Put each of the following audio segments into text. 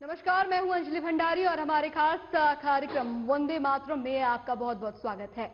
नमस्कार, मैं हूँ अंजलि भंडारी और हमारे खास कार्यक्रम वंदे मातरम में आपका बहुत बहुत स्वागत है।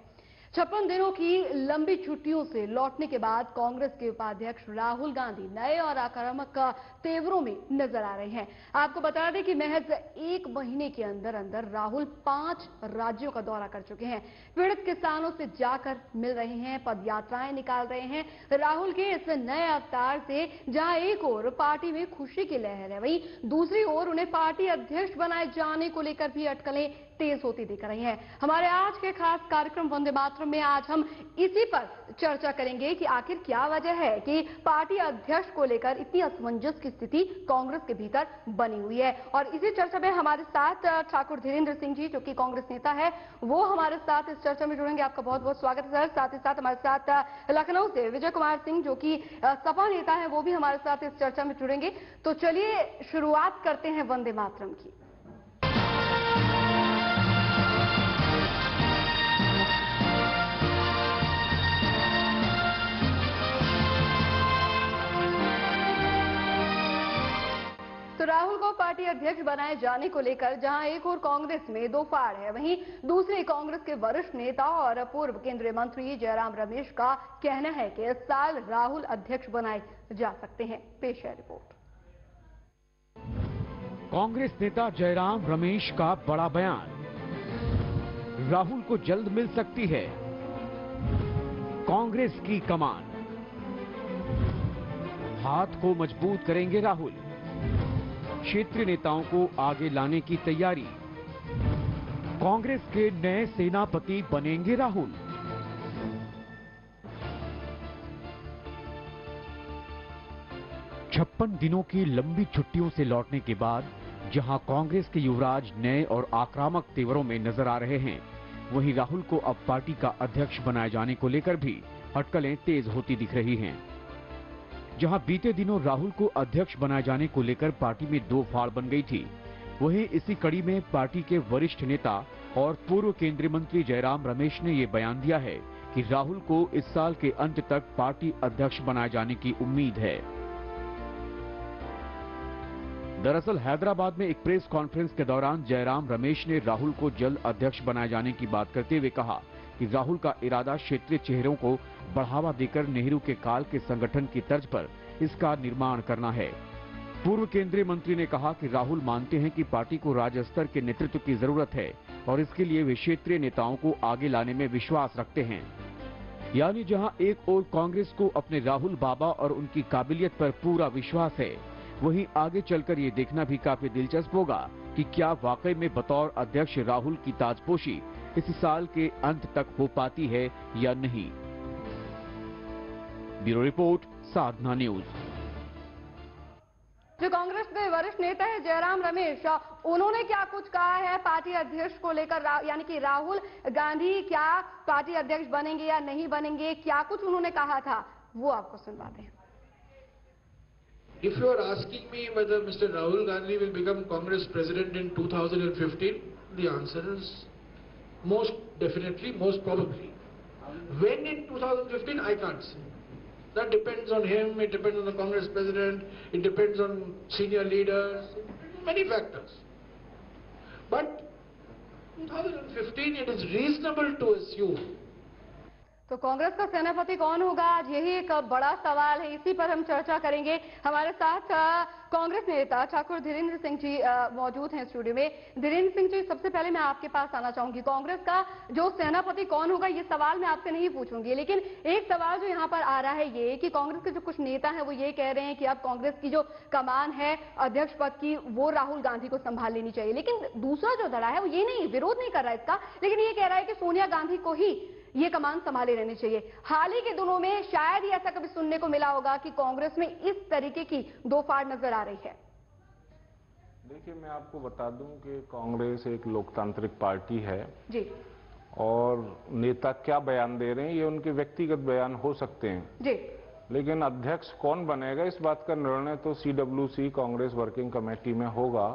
छप्पन दिनों की लंबी छुट्टियों से लौटने के बाद कांग्रेस के उपाध्यक्ष राहुल गांधी नए और आक्रामक तेवरों में नज़र आ रहे हैं। आपको बता दें कि महज एक महीने के अंदर अंदर राहुल पाँच राज्यों का दौरा कर चुके हैं। पीड़ित किसानों से जाकर मिल रहे हैं, पदयात्राएँ निकाल रहे हैं। राहुल के इस नए अवतार से जहाँ एक ओर पार्टी में खुशी की लहर है, वहीं दूसरी ओर उन्हें पार्टी अध्यक्ष बनाए जाने को लेकर भी अटकलें तेज होती दिख रही हैं। हमारे आज के खास कार्यक्रम वंदे मातरम में आज हम इसी पर चर्चा करेंगे कि आखिर क्या वजह है कि पार्टी अध्यक्ष को लेकर इतनी असमंजस की स्थिति कांग्रेस के भीतर बनी हुई है। और इसी चर्चा में हमारे साथ ठाकुर धीरेन्द्र सिंह जी, जो कि कांग्रेस नेता है, वो हमारे साथ इस चर्चा में जुड़ेंगे। आपका बहुत बहुत स्वागत है, सर। साथ ही साथ हमारे साथ लखनऊ से विजय कुमार सिंह, जो कि सपा नेता है, वो भी हमारे साथ इस चर्चा में जुड़ेंगे। तो चलिए शुरुआत करते हैं वंदे मातरम की। पार्टी अध्यक्ष बनाए जाने को लेकर, जहाँ एक और कांग्रेस में दो फाड़ है। वहीं दूसरे कांग्रेस के वरिष्ठ नेता और पूर्व केंद्रीय मंत्री जयराम रमेश का कहना है कि इस साल राहुल अध्यक्ष बनाए जा सकते हैं। पेश है रिपोर्ट। कांग्रेस नेता जयराम रमेश का बड़ा बयान। राहुल को जल्द मिल सकती है। कांग्रेस की कमान। हाथ को मज़बूत करेंगे राहुल। क्षेत्रीय नेताओं को आगे लाने की तैयारी। कांग्रेस के नए सेनापति बनेंगे राहुल। छप्पन दिनों की लंबी छुट्टियों से लौटने के बाद, जहाँ कांग्रेस के युवराज नए और आक्रामक तेवरों में नज़र आ रहे हैं, वहीं राहुल को अब पार्टी का अध्यक्ष बनाए जाने को लेकर भी अटकलें तेज होती दिख रही हैं। जहाँ बीते दिनों राहुल को अध्यक्ष बनाए जाने को लेकर पार्टी में दो फाड़ बन गई थी। वहीं इसी कड़ी में पार्टी के वरिष्ठ नेता और पूर्व केंद्रीय मंत्री जयराम रमेश ने ये बयान दिया है कि राहुल को इस साल के अंत तक पार्टी अध्यक्ष बनाए जाने की उम्मीद है। दरअसल हैदराबाद में एक प्रेस कॉन्फ्रेंस के दौरान जयराम रमेश ने राहुल को जल्द अध्यक्ष बनाए जाने की बात करते हुए कहा कि राहुल का इरादा क्षेत्रीय चेहरों को बढ़ावा देकर नेहरू के काल के संगठन की तर्ज पर इसका निर्माण करना है। पूर्व केंद्रीय मंत्री ने कहा कि राहुल मानते हैं कि पार्टी को राज्य स्तर के नेतृत्व की ज़रूरत है और इसके लिए वे क्षेत्रीय नेताओं को आगे लाने में विश्वास रखते हैं। यानी जहाँ एक ओर कांग्रेस को अपने राहुल बाबा और उनकी काबिलियत पर पूरा विश्वास है, वहीं आगे चलकर ये देखना भी काफ़ी दिलचस्प होगा कि क्या वाकई में बतौर अध्यक्ष राहुल की ताजपोशी इस साल के अंत तक हो पाती है या नहीं। Bureau report Sadhna news. जो कांग्रेस के वरिष्ठ नेता है जयराम रमेश उन्होंने क्या कुछ कहा है? पार्टी अध्यक्ष को लेकर यानी कि राहुल गांधी क्या पार्टी अध्यक्ष बनेंगे या नहीं बनेंगे? क्या कुछ उन्होंने कहा था? वो आपको सुनवाते हैं। If you are asking me whether Mr. Rahul Gandhi will become Congress president in 2015, the answer is most definitely, most probably. When in 2015, I can't say. That depends on him, it depends on the Congress president, it depends on senior leaders, many factors. But 2015, it is reasonable to assume तो कांग्रेस का सेनापति कौन होगा? आज यही एक बड़ा सवाल है। इसी पर हम चर्चा करेंगे। हमारे साथ कांग्रेस नेता ठाकुर धीरेन्द्र सिंह जी मौजूद हैं स्टूडियो में। धीरेन्द्र सिंह जी, सबसे पहले मैं आपके पास आना चाहूँगी। कांग्रेस का जो सेनापति कौन होगा, ये सवाल मैं आपसे नहीं पूछूँगी। लेकिन एक सवाल जो यहाँ पर आ रहा है, ये कि कांग्रेस के जो कुछ नेता है, वो ये कह रहे हैं कि अब कांग्रेस की जो कमान है, अध्यक्ष पद की, वो राहुल गांधी को संभाल लेनी चाहिए। लेकिन दूसरा जो धड़ा है, वो ये नहीं, विरोध नहीं कर रहा इसका। लेकिन ये कह रहा है कि सोनिया गांधी को ही ये कमान संभाले रहनी चाहिए। हाल ही के दिनों में शायद ही ऐसा कभी सुनने को मिला होगा कि कांग्रेस में इस तरीके की दो फाड़ नज़र आ रही है। देखिए मैं आपको बता दूँ कि कांग्रेस एक लोकतांत्रिक पार्टी है जी। और नेता क्या बयान दे रहे हैं ये उनके व्यक्तिगत बयान हो सकते हैं। जी। लेकिन अध्यक्ष कौन बनेगा इस बात का निर्णय तो सीडब्ल्यूसी कांग्रेस वर्किंग कमेटी में होगा।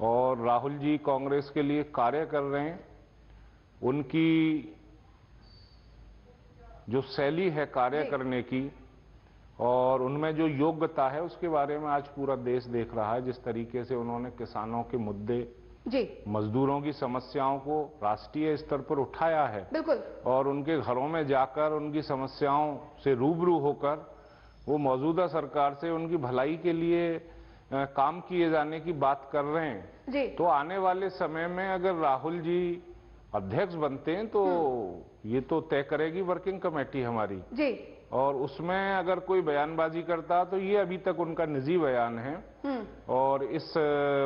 और राहुल जी कांग्रेस के लिए कार्य कर रहे हैं। उनकी जो शैली है कार्य करने की और उनमें जो योग्यता है उसके बारे में आज पूरा देश देख रहा है। जिस तरीके से उन्होंने किसानों के मुद्दे जी। मजदूरों की समस्याओं को राष्ट्रीय स्तर पर उठाया है बिल्कुल। और उनके घरों में जाकर उनकी समस्याओं से रूबरू होकर वो मौजूदा सरकार से उनकी भलाई के लिए अ, काम किए जाने की बात कर रहे हैं। जी। तो आने वाले समय में अगर राहुल जी अध्यक्ष बनते हैं तो ये तो तय करेगी वर्किंग कमेटी हमारी। जी। और उसमें अगर कोई बयानबाजी करता तो ये अभी तक उनका निजी बयान है। हम्म। और इस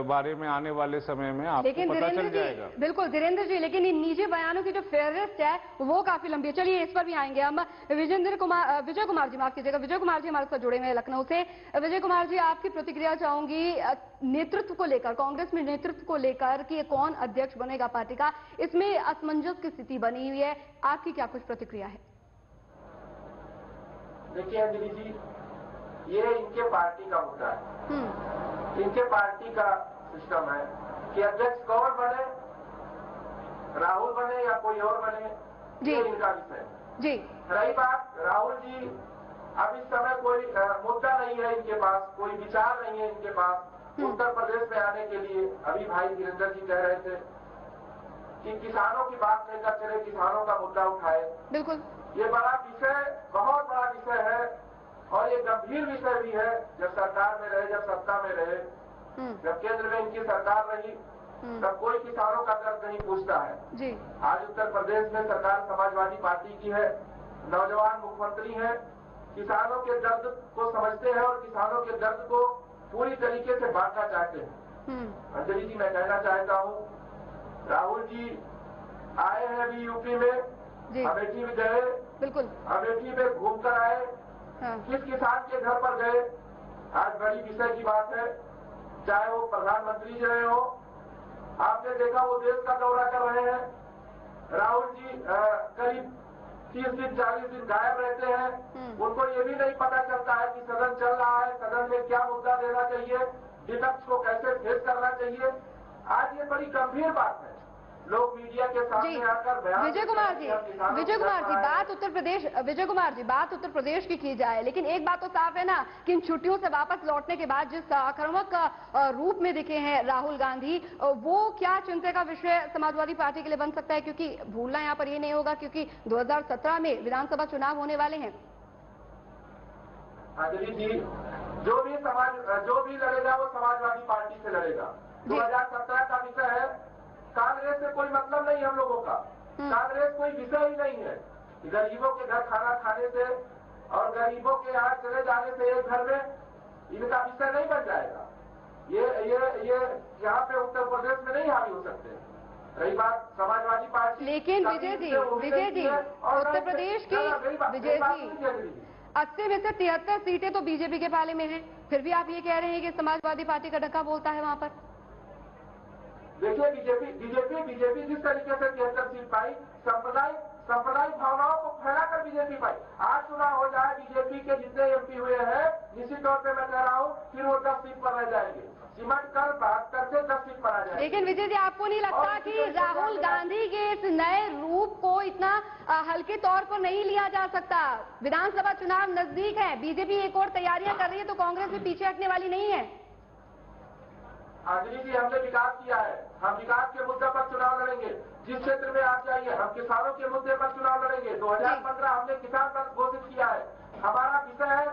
बारे में आने वाले समय में आपको लेकिन पता चल जाएगा। जी बिल्कुल धीरेन्द्र जी लेकिन इन निजी बयानों की जो फेहरिस्त है वो काफ़ी लंबी है। चलिए इस पर भी आएँगे हम। विजेंद्र कुमार विजय कुमार जी माफ़ कीजिएगा विजय कुमार जी हमारे साथ जुड़े हुए हैं लखनऊ से। विजय कुमार जी आपकी प्रतिक्रिया चाहूँगी नेतृत्व को लेकर कांग्रेस में नेतृत्व को लेकर कि कौन अध्यक्ष बनेगा पार्टी का इसमें असमंजस की स्थिति बनी हुई है। आपकी क्या कुछ प्रतिक्रिया है? देखिए अंजलि जी ये इनके पार्टी का मुद्दा है। हम्म। इनके पार्टी का सिस्टम है कि अध्यक्ष कौन बने राहुल बने या कोई और बने जी। इनका विषय जी। रही बात राहुल जी अब इस समय कोई मुद्दा नहीं है इनके पास कोई विचार नहीं है इनके पास। हम्म। उत्तर प्रदेश में आने के लिए अभी भाई वीरेंद्र जी कह रहे थे कि किसानों की बात लेकर चले किसानों का मुद्दा उठाए। बिल्कुल। ये बड़ा विषय बहुत बड़ा विषय है और ये गंभीर विषय भी है जब सरकार में रहे जब सत्ता में रहे हम्म। जब केंद्र में इनकी सरकार रही हम्म। तब कोई किसानों का दर्द नहीं पूछता है। जी। आज उत्तर प्रदेश में सरकार समाजवादी पार्टी की है नौजवान मुख्यमंत्री है किसानों के दर्द को समझते हैं और किसानों के दर्द को पूरी तरीके से बांटना चाहते हैं। हम्म। अंजलि जी मैं कहना चाहता हूँ राहुल जी आए हैं अभी यूपी में अमेठी में गए। बिल्कुल। अमेठी में घूमकर आए। हाँ। किस किसान के घर पर गए? आज बड़ी विषय की बात है। चाहे वो प्रधानमंत्री जी रहे हो आपने देखा वो देश का दौरा कर रहे हैं। राहुल जी करीब तीस दिन चालीस दिन गायब रहते हैं। हम्म। उनको ये भी नहीं पता चलता है कि सदन चल रहा है सदन में क्या मुद्दा देना चाहिए विपक्ष को कैसे फेस करना चाहिए। आज ये बड़ी गंभीर बात है। लोग मीडिया के जी सामने आकर बयान विजय कुमार जी विजय कुमार जी। बात उत्तर प्रदेश विजय कुमार जी बात उत्तर प्रदेश की की जाए लेकिन एक बात तो साफ़ है ना कि इन छुट्टियों से वापस लौटने के बाद जिस आक्रामक रूप में दिखे हैं राहुल गांधी वो क्या चिंता का विषय समाजवादी पार्टी के लिए बन सकता है क्योंकि भूलना यहाँ पर ये नहीं होगा क्योंकि 2017 में विधानसभा चुनाव होने वाले हैं जी जो भी समाज जो भी लड़ेगा वो समाजवादी पार्टी से लड़ेगा जी। 2017 का विषय है कांग्रेस से कोई मतलब नहीं हम लोगों का। हम्म। कांग्रेस कोई विषय ही नहीं है। गरीबों के घर खाना खाने से और गरीबों के यहाँ चले जाने से एक घर में इनका विषय नहीं बन जाएगा। ये ये ये यहाँ पे उत्तर प्रदेश में नहीं हावी हो सकते। रही बात समाजवादी पार्टी लेकिन विजय जी, विजय जी, और उत्तर प्रदेश की- विजय जी। अस्सी में से तिहत्तर सीटें तो बीजेपी के पाले में हैं। फिर भी आप ये कह रहे हैं कि समाजवादी पार्टी का डका बोलता है वहाँ पर। देखिए बीजेपी बीजेपी बीजेपी जिस तरीके से तिहत्तर सीट पाई सांप्रदायिक सांप्रदायिक भावनाओं को फैलाकर बीजेपी पाई। आज चुनाव हो जाए बीजेपी के जितने एमपी हुए हैं निश्चित तौर पे मैं कह रहा हूँ फिर वो दस सीट पर रह जाएँगे। सिमट कर बहत्तर से दस सीट पर आ जाएँगे। लेकिन विजय जी आपको नहीं लगता कि राहुल गांधी के इस नए रूप को इतना हल्के तौर पर नहीं लिया जा सकता? विधानसभा चुनाव नज़दीक है बीजेपी एक और तैयारियाँ कर रही है तो कांग्रेस भी पीछे हटने वाली नहीं है। अंजलि जी हमने विकास किया है। हम विकास के मुद्दे पर चुनाव लड़ेंगे। जिस क्षेत्र में आप जाइए हम किसानों के मुद्दे पर चुनाव लड़ेंगे। 2015 हमने किसान वर्ष घोषित किया है। हमारा विषय है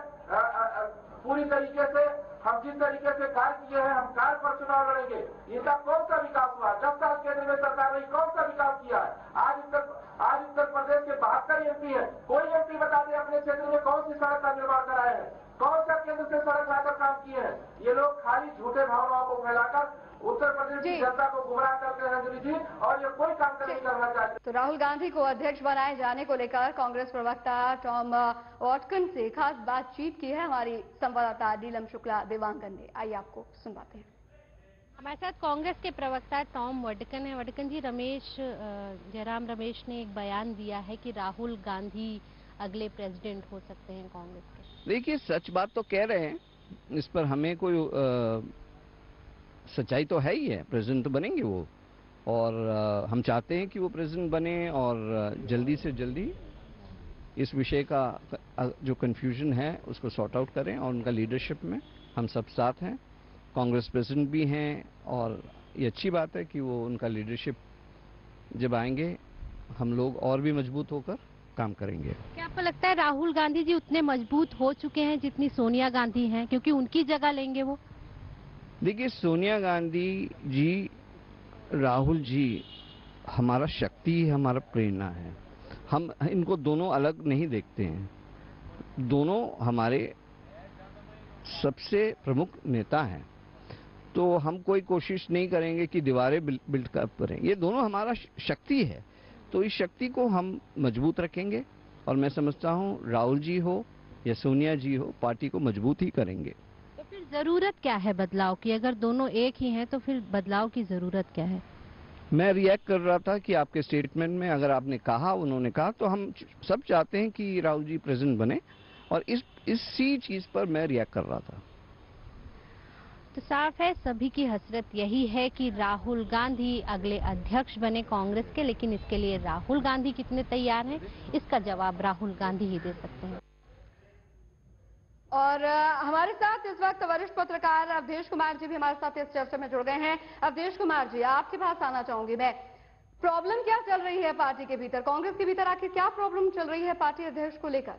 पूरी तरीके से हम जिस तरीके से कार्य किए हैं हम कार्य पर चुनाव लड़ेंगे। इनका कौन सा विकास हुआ? दस साल केंद्र में सरकार रही कौन सा विकास किया है? आज उत्तर आज उत्तर प्रदेश के बहत्तर एमपी है। कोई एमपी बता दे अपने क्षेत्र में कौन सी सड़क का निर्माण कराए हैं? कौन सा केंद्र से सड़क लाकर काम किए हैं? ये लोग खाली झूठे भावनाओं को फैलाकर उत्तर प्रदेश की जनता को गुमराह करते हैं जी और ये कोई काम नहीं करना चाहते। तो राहुल गांधी को अध्यक्ष बनाए जाने को लेकर कांग्रेस प्रवक्ता टॉम वॉटकन से खास बातचीत की है हमारी संवाददाता नीलम शुक्ला देवांगन ने। आइए आपको सुनवाते हैं। हमारे साथ कांग्रेस के प्रवक्ता टॉम वडकन है। वडकन जी रमेश जयराम रमेश ने एक बयान दिया है कि राहुल गांधी अगले प्रेसिडेंट हो सकते हैं कांग्रेस के। देखिए सच बात तो कह रहे हैं इस पर हमें कोई अ, सच्चाई तो है ही है प्रेसिडेंट तो बनेंगे वो। और अ, हम चाहते हैं कि वो प्रेसिडेंट बने और जल्दी से जल्दी इस विषय का जो कन्फ्यूज़न है उसको सॉर्ट आउट करें और उनका लीडरशिप में हम सब साथ हैं। कांग्रेस प्रेसिडेंट भी हैं और ये अच्छी बात है कि वो उनका लीडरशिप जब आएँगे हम लोग और भी मज़बूत होकर काम करेंगे। क्या आपको लगता है राहुल गांधी जी उतने मज़बूत हो चुके हैं जितनी सोनिया गांधी हैं? क्योंकि उनकी जगह लेंगे वो। देखिए सोनिया गांधी जी राहुल जी हमारा शक्ति है हमारा प्रेरणा है। हम इनको दोनों अलग नहीं देखते हैं। दोनों हमारे सबसे प्रमुख नेता हैं। तो हम कोई कोशिश नहीं करेंगे कि दीवारें बिल्ड कर करें। ये दोनों हमारा शक्ति है। तो इस शक्ति को हम मज़बूत रखेंगे और मैं समझता हूँ राहुल जी हो या सोनिया जी हो पार्टी को मज़बूत ही करेंगे। तो फिर ज़रूरत क्या है बदलाव की? अगर दोनों एक ही हैं तो फिर बदलाव की ज़रूरत क्या है? मैं रिएक्ट कर रहा था कि आपके स्टेटमेंट में अगर आपने कहा उन्होंने कहा तो हम सब चाहते हैं कि राहुल जी प्रेसिडेंट बने और इस इसी चीज़ पर मैं रिएक्ट कर रहा था। साफ़ है सभी की हसरत यही है कि राहुल गांधी अगले अध्यक्ष बने कांग्रेस के लेकिन इसके लिए राहुल गांधी कितने तैयार हैं इसका जवाब राहुल गांधी ही दे सकते हैं। और हमारे साथ इस वक्त वरिष्ठ पत्रकार अवधेश कुमार जी भी हमारे साथ इस चर्चा में जुड़ गए हैं। अवधेश कुमार जी आपके पास आना चाहूँगी मैं। प्रॉब्लम क्या चल रही है पार्टी के भीतर? कांग्रेस के भीतर आखिर क्या प्रॉब्लम चल रही है पार्टी अध्यक्ष को लेकर?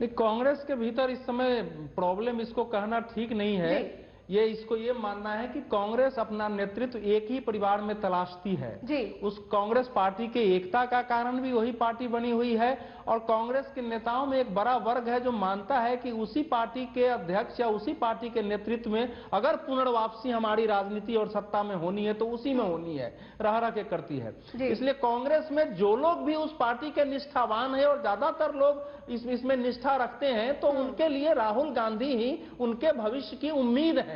नहीं कांग्रेस के भीतर इस समय प्रॉब्लम इसको कहना ठीक नहीं है। ये इसको ये मानना है कि कांग्रेस अपना नेतृत्व एक ही परिवार में तलाशती है। जी। उस कांग्रेस पार्टी के एकता का कारण भी वही पार्टी बनी हुई है और कांग्रेस के नेताओं में एक बड़ा वर्ग है जो मानता है कि उसी पार्टी के अध्यक्ष या उसी पार्टी के नेतृत्व में अगर पुनर्वापसी हमारी राजनीति और सत्ता में होनी है तो उसी में होनी है रह रह के करती है। इसलिए कांग्रेस में जो लोग भी उस पार्टी के निष्ठावान है और ज़्यादातर लोग इसमें निष्ठा रखते हैं तो उनके लिए राहुल गांधी ही उनके भविष्य की उम्मीद है।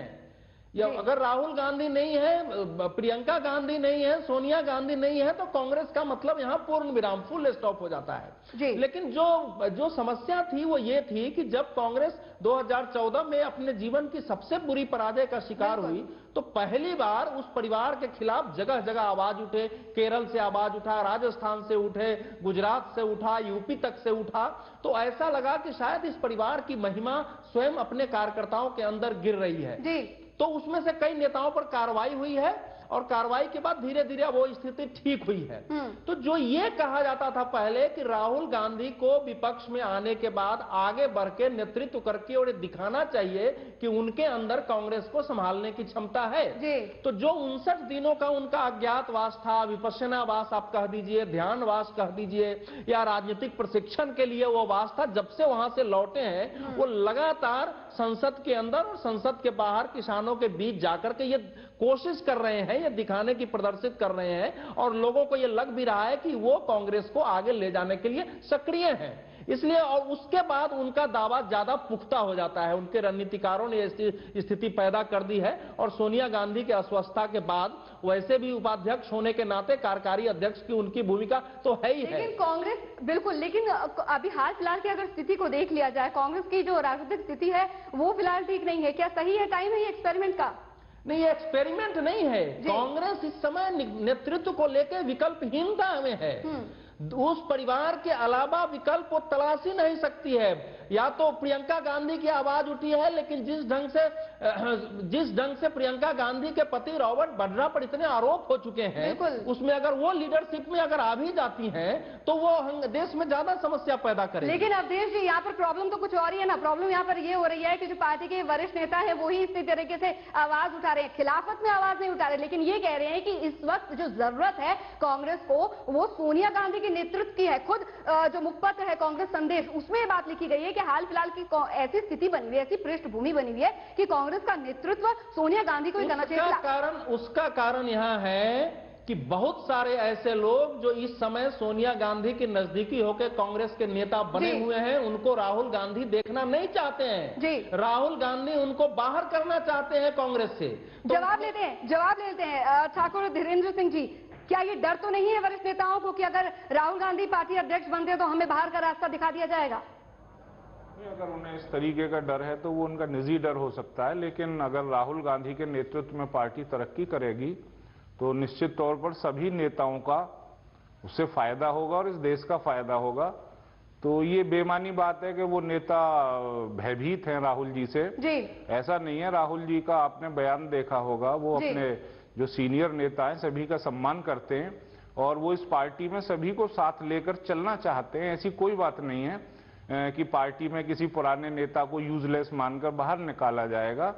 या अगर राहुल गांधी नहीं है प्रियंका गांधी नहीं है सोनिया गांधी नहीं है तो कांग्रेस का मतलब यहाँ पूर्ण विराम फुल स्टॉप हो जाता है। लेकिन जो जो समस्या थी वो ये थी कि जब कांग्रेस 2014 में अपने जीवन की सबसे बुरी पराजय का शिकार हुई तो पहली बार उस परिवार के खिलाफ जगह जगह आवाज़ उठे केरल से आवाज़ उठा राजस्थान से उठे गुजरात से उठा यूपी तक से उठा तो ऐसा लगा कि शायद इस परिवार की महिमा स्वयं अपने कार्यकर्ताओं के अंदर गिर रही है। जी। तो उसमें से कई नेताओं पर कार्रवाई हुई है और कार्रवाई के बाद धीरे धीरे वो स्थिति ठीक हुई है। हम्म। तो जो ये कहा जाता था पहले कि राहुल गांधी को विपक्ष में आने के बाद आगे बढ़ के नेतृत्व करके और दिखाना चाहिए कि उनके अंदर कांग्रेस को संभालने की क्षमता है। तो जो उनसठ दिनों का उनका अज्ञातवास था विपස්සनावास आप कह दीजिए ध्यानवास कह दीजिए या राजनीतिक प्रशिक्षण के लिए वो वास था जब से वहाँ से लौटे हैं वो लगातार संसद के अंदर और संसद के बाहर किसानों के बीच जाकर के ये कोशिश कर रहे हैं, ये दिखाने की प्रदर्शित कर रहे हैं और लोगों को ये लग भी रहा है कि वो कांग्रेस को आगे ले जाने के लिए सक्रिय हैं। इसलिए और उसके बाद उनका दावा ज़्यादा पुख्ता हो जाता है। उनके रणनीतिकारों ने ऐसी स्थिति पैदा कर दी है और सोनिया गांधी के अस्वस्थता के बाद वैसे भी उपाध्यक्ष होने के नाते कार्यकारी अध्यक्ष की उनकी भूमिका तो है ही है। लेकिन कांग्रेस बिल्कुल लेकिन अभी हाल फ़िलहाल की अगर स्थिति को देख लिया जाए कांग्रेस की जो राजनीतिक स्थिति है वो फ़िलहाल ठीक नहीं है। क्या सही है टाइम है ये एक्सपेरिमेंट का? नहीं ये एक्सपेरिमेंट नहीं है। कांग्रेस इस समय नेतृत्व को लेकर विकल्पहीनता में है। उस परिवार के अलावा विकल्प वो तलाश ही नहीं सकती है। या तो प्रियंका गांधी की आवाज़ उठी है लेकिन जिस ढंग से जिस ढंग से प्रियंका गांधी के पति रॉबर्ट बड्रा पर इतने आरोप हो चुके हैं उसमें अगर वो लीडरशिप में अगर आ भी जाती हैं तो वो देश में ज़्यादा समस्या पैदा करेगी। लेकिन अवधेश जी यहाँ पर प्रॉब्लम तो कुछ और ही है ना। प्रॉब्लम यहाँ पर ये हो रही है कि जो पार्टी के वरिष्ठ नेता है वो ही इसी तरीके से आवाज़ उठा रहे हैं। खिलाफत में आवाज़ नहीं उठा रहे लेकिन ये कह रहे हैं कि इस वक्त जो ज़रूरत है कांग्रेस को वो सोनिया गांधी के नेतृत्व की है। खुद जो मुखपत्र है कांग्रेस संदेश उसमें ये बात लिखी गई है कि हाल फ़िलहाल की ऐसी स्थिति बनी हुई है ऐसी पृष्ठभूमि बनी हुई है कि कांग्रेस का नेतृत्व सोनिया गांधी को ही करना चाहिए। कारण उसका कारण यहाँ है कि बहुत सारे ऐसे लोग जो इस समय सोनिया गांधी की नजदीकी होकर कांग्रेस के नेता बने हुए हैं उनको राहुल गांधी देखना नहीं चाहते हैं। जी। राहुल गांधी उनको बाहर करना चाहते हैं कांग्रेस से। तो जवाब लेते हैं जवाब लेते हैं। ठाकुर धीरेन्द्र सिंह जी क्या ये डर तो नहीं है वरिष्ठ नेताओं को कि अगर राहुल गांधी पार्टी अध्यक्ष बनते हैं तो हमें बाहर का रास्ता दिखा दिया जाएगा? अगर उन्हें इस तरीके का डर है तो वो उनका निजी डर हो सकता है लेकिन अगर राहुल गांधी के नेतृत्व में पार्टी तरक्की करेगी तो निश्चित तौर पर सभी नेताओं का उससे फ़ायदा होगा और इस देश का फ़ायदा होगा। तो ये बेमानी बात है कि वो नेता भयभीत हैं राहुल जी से। जी। ऐसा नहीं है राहुल जी का आपने बयान देखा होगा वो अपने जो सीनियर नेता हैं, सभी का सम्मान करते हैं और वो इस पार्टी में सभी को साथ लेकर चलना चाहते हैं। ऐसी कोई बात नहीं है कि पार्टी में किसी पुराने नेता को यूजलेस मानकर बाहर निकाला जाएगा,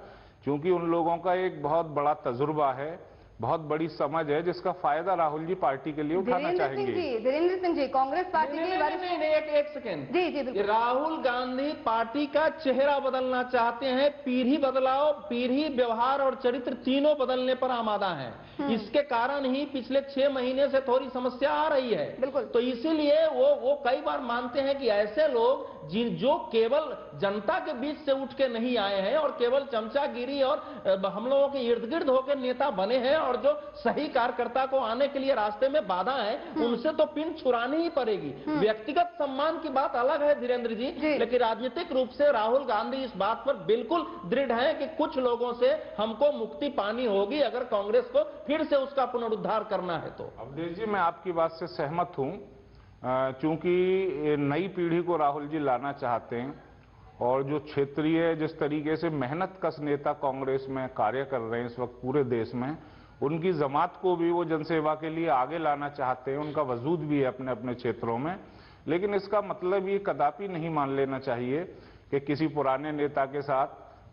क्योंकि उन लोगों का एक बहुत बड़ा तजुर्बा है। बहुत बड़ी समझ है जिसका फ़ायदा राहुल जी पार्टी के लिए उठाना चाहेंगे। जी धीरेन्द्र सिंह जी कांग्रेस पार्टी के एक एक सेकेंड जी जी बिल्कुल। राहुल गांधी पार्टी का चेहरा बदलना चाहते हैं पीढ़ी बदलाव पीढ़ी व्यवहार और चरित्र तीनों बदलने पर आमादा है। इसके कारण ही पिछले छह महीने से थोड़ी समस्या आ रही है। बिल्कुल। तो इसीलिए वो वो कई बार मानते हैं कि ऐसे लोग जिन जो केवल जनता के बीच से उठ के नहीं आए हैं और केवल चमचागिरी और हम लोगों के इर्द गिर्द होकर नेता बने हैं और जो सही कार्यकर्ता को आने के लिए रास्ते में बाधा है उनसे तो पिन छुड़ानी ही पड़ेगी। व्यक्तिगत सम्मान की बात अलग है धीरेन्द्र जी जी। लेकिन राजनीतिक रूप से राहुल गांधी इस बात पर बिल्कुल दृढ़ है कि कुछ लोगों से हमको मुक्ति पानी होगी अगर कांग्रेस को फिर से उसका पुनरुद्धार करना है तो। अवधेश जी मैं आपकी बात से सहमत हूँ। चूँकि नई पीढ़ी को राहुल जी लाना चाहते हैं और जो क्षेत्रीय जिस तरीके से मेहनत कस नेता कांग्रेस में कार्य कर रहे हैं इस वक्त पूरे देश में उनकी जमात को भी वो जनसेवा के लिए आगे लाना चाहते हैं उनका वजूद भी है अपने अपने क्षेत्रों में। लेकिन इसका मतलब ये कदापि नहीं मान लेना चाहिए कि किसी पुराने नेता के साथ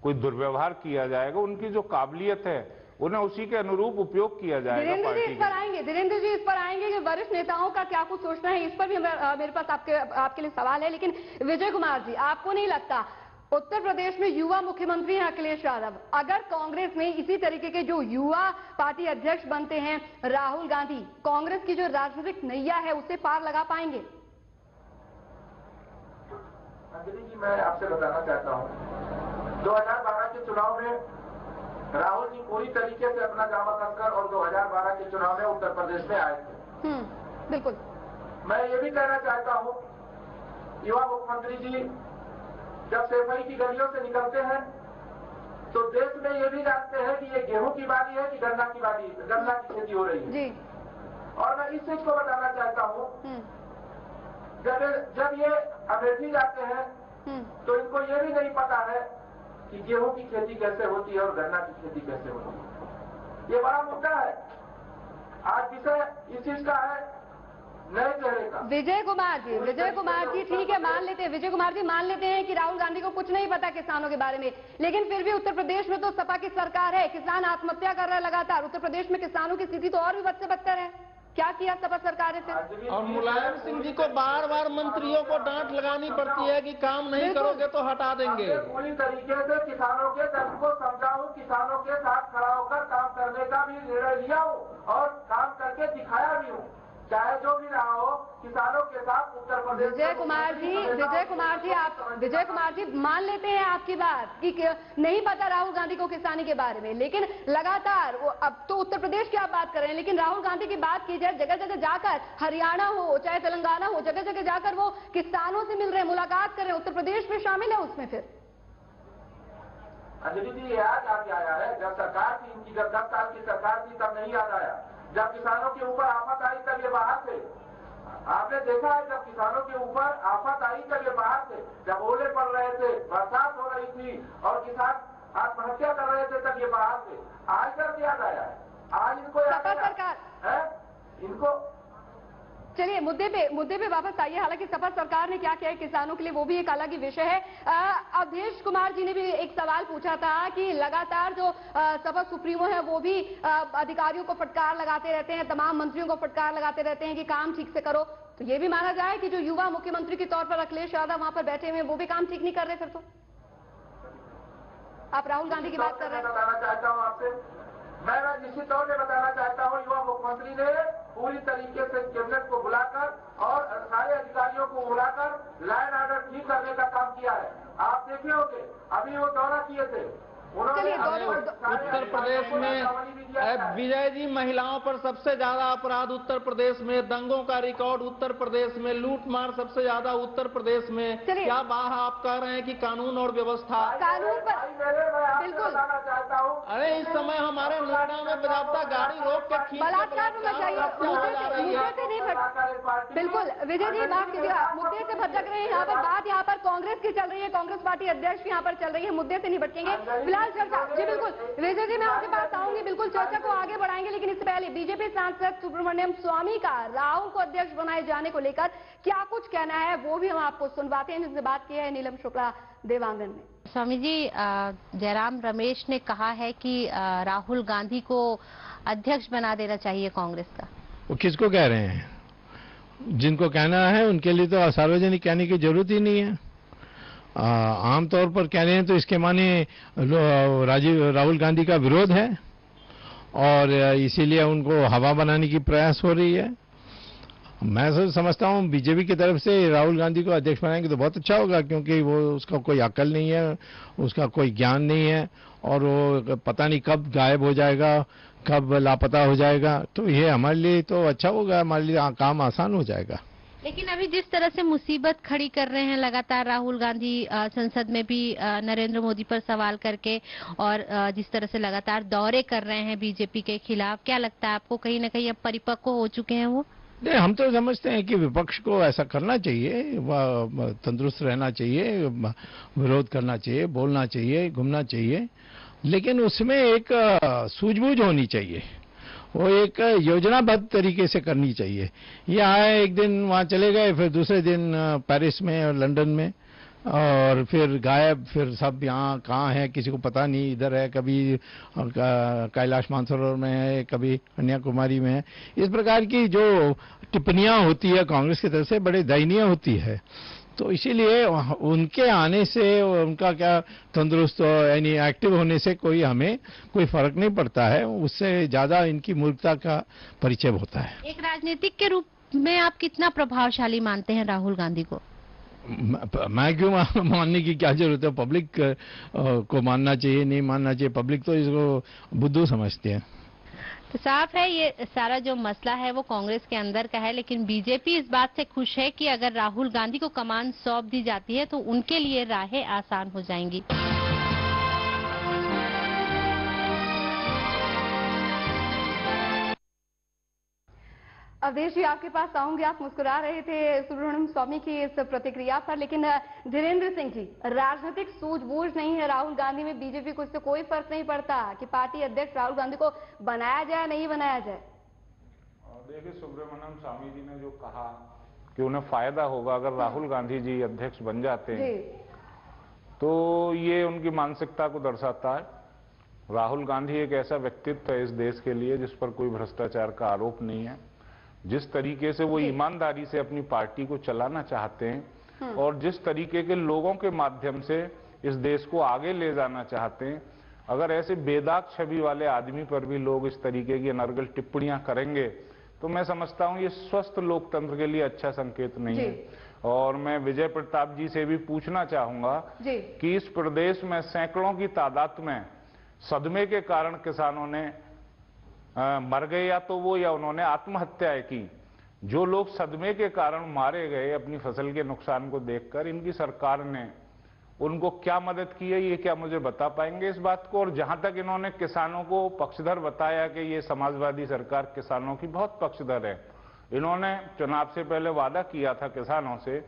कोई दुर्व्यवहार किया जाएगा। उनकी जो काबिलियत है उन्हें उसी के अनुरूप उपयोग किया जाएगा धीरेन्द्र जी इस पर आएँगे धीरेन्द्र जी इस पर आएँगे कि वरिष्ठ नेताओं का क्या कुछ सोचना है इस पर भी मेरे पास आपके आपके लिए सवाल है। लेकिन विजय कुमार जी आपको नहीं लगता उत्तर प्रदेश में युवा मुख्यमंत्री हैं अखिलेश यादव। अगर कांग्रेस में इसी तरीके के जो युवा पार्टी अध्यक्ष बनते हैं राहुल गांधी कांग्रेस की जो राजनीतिक नैया है उसे पार लगा पाएँगे? अंजलि जी मैं आपसे बताना चाहता हूँ। 2012 के चुनाव में राहुल जी पूरी तरीके से अपना जामा कसकर और 2012 के चुनाव में उत्तर प्रदेश में आए थे। हम्म बिल्कुल। मैं ये भी कहना चाहता हूँ युवा मुख्यमंत्री जी जब सेफई की गलियों से निकलते हैं तो देश में ये भी जानते हैं कि ये गेहूँ की बारी है कि गन्ना की बारी गन्ना की खेती हो रही है। जी। और मैं इस चीज़ को बताना चाहता हूँ। हम्म। जब जब ये अमेठी जाते हैं हम्म। तो इनको ये भी नहीं पता है कि गेहूँ की खेती कैसे होती है और गन्ना की खेती कैसे होती है। ये बड़ा मुद्दा है। आज विषय इस चीज़ का है विजय कुमार जी विजय कुमार जी ठीक है मान लेते हैं विजय कुमार जी मान लेते हैं कि राहुल गांधी को कुछ नहीं पता किसानों के बारे में लेकिन फिर भी उत्तर प्रदेश में तो सपा की सरकार है किसान आत्महत्या कर रहा है लगातार उत्तर प्रदेश में किसानों की स्थिति तो और भी बद से बदतर है। क्या किया सपा सरकार ने फिर और मुलायम सिंह जी को बार बार मंत्रियों को डांट लगानी पड़ती है कि काम नहीं। करोगे तो हटा देंगे। पूरी तरीके से किसानों के दर्द को समझाऊं किसानों के साथ खड़ा होकर काम करने का भी निर्णय लिया हूँ और काम करके दिखाया भी हूँ। चाहे जो भी रहा हो किसानों के साथ उत्तर प्रदेश विजय कुमार जी विजय कुमार जी आप विजय कुमार जी मान लेते हैं आपकी बात कि नहीं पता राहुल गांधी को किसानी के बारे में लेकिन लगातार वो अब तो उत्तर प्रदेश की आप बात कर रहे हैं लेकिन राहुल गांधी की बात की जाए जगह जगह जाकर हरियाणा हो चाहे तेलंगाना हो जगह जगह जाकर वो किसानों से मिल रहे हैं मुलाकात कर रहे हैं उत्तर प्रदेश में शामिल है उसमें फिर। अंजलि जी ये आज आया है जब सरकार थी इनकी जब दस साल की सरकार थी तब नहीं याद आया। जब किसानों के ऊपर आफत आई तब ये बाहर थे आपने देखा है जब किसानों के ऊपर आफत आई तब ये बाहर थे जब ओले पड़ रहे थे बरसात हो रही थी और किसान आत्महत्या कर रहे थे तब ये बाहर थे। आज तक याद आया है? आज इनको याद आया सरकार। है? इनको चलिए, मुद्दे पे मुद्दे पे वापस आइए। हालाँकि सपा सरकार ने क्या किया है किसानों के लिए, वो भी एक अलग ही विषय है। अवधेश कुमार जी ने भी एक सवाल पूछा था कि लगातार जो सपा सुप्रीमो है, वो भी अधिकारियों को फटकार लगाते रहते हैं, तमाम मंत्रियों को फटकार लगाते रहते हैं कि काम ठीक से करो। तो ये भी माना जाए कि जो युवा मुख्यमंत्री के तौर पर अखिलेश यादव वहाँ पर बैठे हुए वो भी काम ठीक नहीं कर रहे फिर तो। आप राहुल गांधी की बात कर रहे हैं। मैं निश्चित तौर से बताना चाहता हूँ, युवा मुख्यमंत्री ने पूरी तरीके से कैबिनेट को बुलाकर और सारे अधिकारियों को बुलाकर लाइन ऑर्डर ठीक करने का काम किया है। आप देखे होंगे, अभी वो दौरा किए थे। चलिए, दोनों- उत्तर प्रदेश में। विजय जी महिलाओं पर सबसे ज़्यादा अपराध उत्तर प्रदेश में दंगों का रिकॉर्ड उत्तर प्रदेश में लूटमार सबसे ज़्यादा उत्तर प्रदेश में। चलिए। क्या बाह आप कह रहे हैं कि कानून और व्यवस्था कानून पर बिल्कुल। हूँ। अरे इस समय हमारे नोएडा में बजाबता गाड़ी रोक के बलात्कार बिल्कुल विजय जी बात मुद्दे से भटक रहे हैं। यहाँ पर बात यहाँ पर कांग्रेस की चल रही है। कांग्रेस पार्टी अध्यक्ष भी यहाँ पर चल रही है। मुद्दे से नहीं भटकेंगे। फ़िलहाल चर्चा जी बिल्कुल। विजय जी मैं आपके पास आऊँगी। बिल्कुल चर्चा को आगे बढ़ाएँगे लेकिन इससे पहले बीजेपी सांसद सुब्रमण्यम स्वामी का राहुल को अध्यक्ष बनाए जाने को लेकर क्या कुछ कहना है वो भी हम आपको सुनवाते हैं। जिनसे बात की है नीलम शुक्ला देवांगन ने। स्वामी जी जयराम रमेश ने कहा है कि राहुल गांधी को अध्यक्ष बना देना चाहिए कांग्रेस का। वो किसको कह रहे हैं? जिनको कहना है उनके लिए तो सार्वजनिक कहने की ज़रूरत ही नहीं है। आमतौर पर कह रहे हैं तो इसके माने राजीव, राहुल गांधी का विरोध है और इसीलिए उनको हवा बनाने की प्रयास हो रही है। मैं समझता हूँ बीजेपी की तरफ़ से राहुल गांधी को अध्यक्ष बनाएँगे तो बहुत अच्छा होगा क्योंकि वो उसका कोई अकल नहीं है, उसका कोई ज्ञान नहीं है और वो पता नहीं कब गायब हो जाएगा, कब लापता हो जाएगा। तो ये हमारे लिए तो अच्छा होगा, हमारे लिए काम आसान हो जाएगा। लेकिन अभी जिस तरह से मुसीबत खड़ी कर रहे हैं, लगातार राहुल गांधी संसद में भी नरेंद्र मोदी पर सवाल करके और जिस तरह से लगातार दौरे कर रहे हैं बीजेपी के खिलाफ, क्या लगता है आपको? कहीं ना कहीं अब परिपक्व हो चुके हैं वो? नहीं, हम तो समझते हैं कि विपक्ष को ऐसा करना चाहिए तंदुरुस्त रहना चाहिए विरोध करना चाहिए, बोलना चाहिए, घूमना चाहिए, लेकिन उसमें एक सूझबूझ होनी चाहिए। वो एक योजनाबद्ध तरीके से करनी चाहिए। ये आए एक दिन, वहाँ चले गए, फिर दूसरे दिन पेरिस में और लंदन में, और फिर गायब, फिर सब यहाँ कहाँ है, किसी को पता नहीं, इधर है, कभी कैलाश मानसरोवर में है, कभी कन्याकुमारी में है। इस प्रकार की जो टिप्पणियाँ होती है कांग्रेस की तरफ़ से, बड़े दयनीय होती है। तो इसीलिए उनके आने से उनका क्या तंदुरुस्त यानी एक्टिव होने से कोई हमें कोई फ़र्क नहीं पड़ता है। उससे ज़्यादा इनकी मूर्खता का परिचय होता है। एक राजनीतिक के रूप में आप कितना प्रभावशाली मानते हैं राहुल गांधी को? मैं क्यों मानने की क्या ज़रूरत है? पब्लिक को मानना चाहिए नहीं मानना चाहिए? पब्लिक तो इसको बुद्धू समझते हैं। तो साफ़ है, ये सारा जो मसला है वो कांग्रेस के अंदर का है, लेकिन बीजेपी इस बात से खुश है कि अगर राहुल गांधी को कमान सौंप दी जाती है तो उनके लिए राहें आसान हो जाएँगी। अवधेश जी आपके पास आऊँगे। आप मुस्कुरा रहे थे सुब्रमण्यम स्वामी की इस प्रतिक्रिया पर लेकिन धीरेन्द्र सिंह जी राजनीतिक सूझबूझ नहीं है राहुल गांधी में। बीजेपी को इससे कोई फ़र्क नहीं पड़ता कि पार्टी अध्यक्ष राहुल गांधी को बनाया जाए नहीं बनाया जाए। देखिए सुब्रमण्यम स्वामी जी ने जो कहा कि उन्हें फ़ायदा होगा अगर राहुल गांधी जी अध्यक्ष बन जाते हैं। तो ये उनकी मानसिकता को दर्शाता है। राहुल गांधी एक ऐसा व्यक्तित्व है इस देश के लिए जिस पर कोई भ्रष्टाचार का आरोप नहीं है। जिस तरीके से वो ईमानदारी से अपनी पार्टी को चलाना चाहते हैं और जिस तरीके के लोगों के माध्यम से इस देश को आगे ले जाना चाहते हैं अगर ऐसे बेदाग छवि वाले आदमी पर भी लोग इस तरीके की अनर्गल टिप्पणियाँ करेंगे तो मैं समझता हूँ ये स्वस्थ लोकतंत्र के लिए अच्छा संकेत नहीं है। और मैं विजय प्रताप जी से भी पूछना चाहूँगा कि इस प्रदेश में सैकड़ों की तादाद में सदमे के कारण किसानों ने अ, मर गए या तो वो या उन्होंने आत्महत्याएँ की। जो लोग सदमे के कारण मारे गए अपनी फ़सल के नुकसान को देखकर इनकी सरकार ने उनको क्या मदद की है ये क्या मुझे बता पाएँगे इस बात को? और जहाँ तक इन्होंने किसानों को पक्षधर बताया कि ये समाजवादी सरकार किसानों की बहुत पक्षधर है इन्होंने चुनाव से पहले वादा किया था किसानों से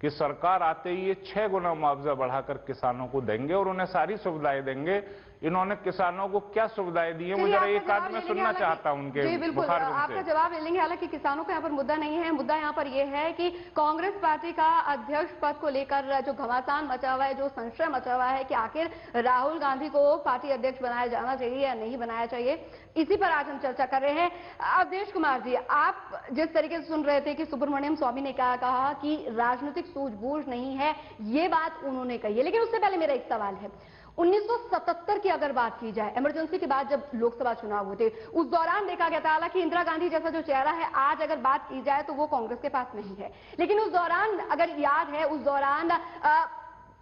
कि सरकार आते ही ये छह गुना मुआवजा बढ़ाकर किसानों को देंगे और उन्हें सारी सुविधाएँ देंगे। इन्होंने किसानों को क्या सुविधाएँ दी है? मुझे आपका एक जवाब आज ले मैं लेंगे, सुनना चाहता हूँ उनके जी बिल्कुल आपका जवाब ले लेंगे हालाँकि किसानों का यहाँ पर मुद्दा नहीं है। मुद्दा यहाँ पर यह है कि कांग्रेस पार्टी का अध्यक्ष पद को लेकर जो घमासान मचा हुआ है जो संशय मचा हुआ है कि आखिर राहुल गांधी को पार्टी अध्यक्ष बनाया जाना चाहिए या नहीं बनाया चाहिए इसी पर आज हम चर्चा कर रहे हैं। अवधेश कुमार जी आप जिस तरीके से सुन रहे थे कि सुब्रमण्यम स्वामी ने कहा कहा कि राजनीतिक सूझबूझ नहीं है ये बात उन्होंने कही है। लेकिन उससे पहले मेरा एक सवाल है। 1977 की अगर बात की जाए इमरजेंसी के बाद जब लोकसभा चुनाव हुए थे, उस दौरान देखा गया था, हालाँकि इंदिरा गांधी जैसा जो चेहरा है, आज अगर बात की जाए तो वो कांग्रेस के पास नहीं है। लेकिन उस दौरान, अगर याद है, उस दौरान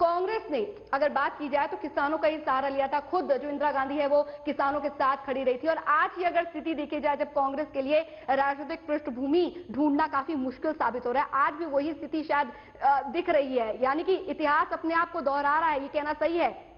कांग्रेस ने अगर बात की जाए तो किसानों का ही सहारा लिया था। खुद जो इंदिरा गांधी है, वो किसानों के साथ खड़ी रही थी। और आज की अगर स्थिति देखी जाए, जब कांग्रेस के लिए राजनीतिक पृष्ठभूमि ढूंढना काफ़ी मुश्किल साबित हो रहा है, आज भी वही स्थिति शायद दिख रही है। यानी कि इतिहास अपने आप को दोहरा रहा है, ये कहना सही है?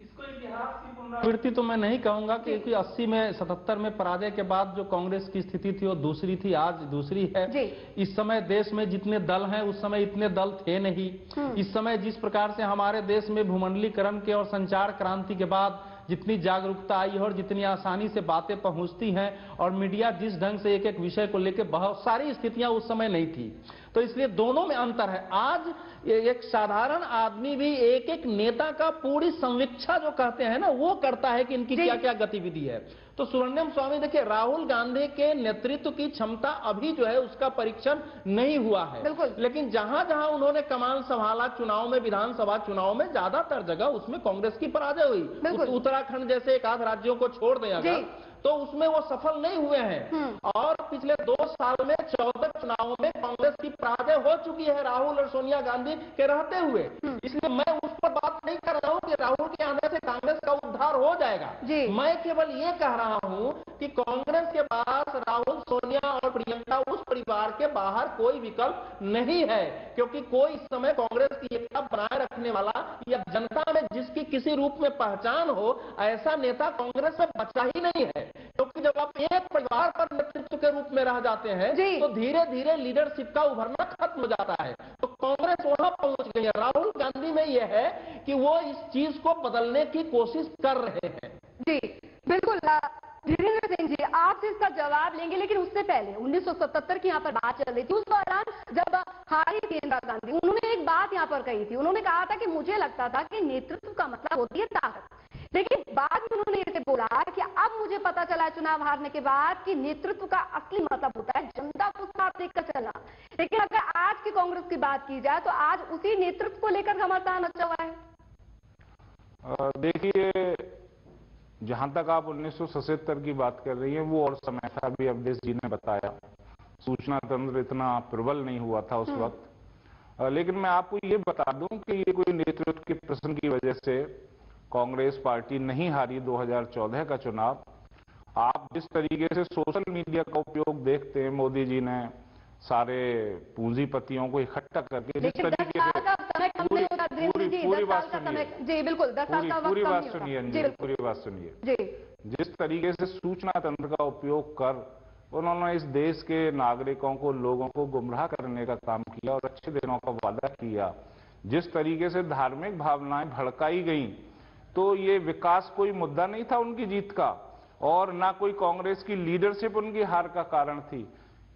इसको इतिहास की पुनरावृत्ति तो मैं नहीं कहूँगा क्योंकि 80 में 77 में पराजय के बाद जो कांग्रेस की स्थिति थी वो दूसरी थी आज दूसरी है। इस समय देश में जितने दल हैं उस समय इतने दल थे नहीं। इस समय जिस प्रकार से हमारे देश में भूमंडलीकरण के और संचार क्रांति के बाद जितनी जागरूकता आई है और जितनी आसानी से बातें पहुँचती हैं और मीडिया जिस ढंग से एक एक विषय को लेकर बहुत सारी स्थितियाँ उस समय नहीं थी। तो इसलिए दोनों में अंतर है। आज एक साधारण आदमी भी एक एक नेता का पूरी संवीक्षा जो कहते हैं ना वो करता है कि इनकी क्या क्या गतिविधि है। तो सुवर्णिम स्वामी देखिए राहुल गांधी के नेतृत्व की क्षमता अभी जो है उसका परीक्षण नहीं हुआ है। बिल्कुल। लेकिन जहाँ जहाँ उन्होंने कमान संभाला चुनाव में विधानसभा चुनाव में ज़्यादातर जगह उसमें कांग्रेस की पराजय हुई। उत्तराखंड जैसे एक आध राज्यों को छोड़ दें अगर। तो उसमें वो सफल नहीं हुए हैं। और पिछले दो साल में चौदह चुनावों में कांग्रेस की पराजय हो चुकी है राहुल और सोनिया गांधी के रहते हुए। इसलिए मैं उस पर बात नहीं कर रहा हूँ कि राहुल के आने से कांग्रेस का उद्धार हो जाएगा। जी। मैं केवल ये कह रहा हूँ कि कांग्रेस के पास राहुल सोनिया और प्रियंका उस परिवार के बाहर कोई विकल्प नहीं है क्योंकि कोई इस समय कांग्रेस की एकता बनाए रखने वाला या जनता में जिसकी किसी रूप में पहचान हो ऐसा नेता कांग्रेस में बचा ही नहीं है। जब आप एक परिवार पर नेतृत्व के रूप में रह जाते हैं। तो धीरे धीरे लीडरशिप का उभरना खत्म हो जाता है। तो कांग्रेस वहाँ पहुँच गई है। राहुल गांधी में यह है कि वो इस चीज़ को बदलने की कोशिश कर रहे हैं। जी बिल्कुल। धीरेन्द्र सिंह जी आपसे इसका जवाब लेंगे, लेकिन उससे पहले 1977 की यहाँ पर बात चल रही थी, उस दौरान जब हारी थी इंदिरा गांधी, उन्होंने एक बात यहाँ पर कही थी, उन्होंने कहा था कि मुझे लगता था कि नेतृत्व का मतलब होती है ताकत। लेकिन बाद में उन्होंने ये बोला कि अब मुझे पता चला चुनाव हारने के बाद कि नेतृत्व का असली मतलब होता है जनता को साथ देखकर चलना। लेकिन अगर आज की कांग्रेस की बात की जाए तो आज उसी नेतृत्व को लेकर घमासान मचा हुआ है। देखिए जहाँ तक आप 1977 की बात कर रही हैं वो और समय था अभी अवधेश जी ने बताया। सूचना तंत्र इतना प्रबल नहीं हुआ था उस वक्त। लेकिन मैं आपको ये बता दूँ कि ये कोई नेतृत्व के प्रश्न की वजह से कांग्रेस पार्टी नहीं हारी 2014 का चुनाव। आप जिस तरीके से सोशल मीडिया का उपयोग देखते हैं मोदी जी ने सारे पूंजीपतियों को इकट्ठा करके जिस तरीके पूरी जी पूरी दस बात सुनिए। जी बिल्कुल दस साल का पूरी बात सुनिए जी पूरी बात सुनिए। जी। जिस तरीके से सूचना तंत्र का उपयोग कर उन्होंने इस देश के नागरिकों को लोगों को गुमराह करने का काम किया और अच्छे दिनों का वादा किया जिस तरीके से धार्मिक भावनाएँ भड़काई गईं तो ये विकास कोई मुद्दा नहीं था उनकी जीत का और ना कोई कांग्रेस की लीडरशिप उनकी हार का कारण थी।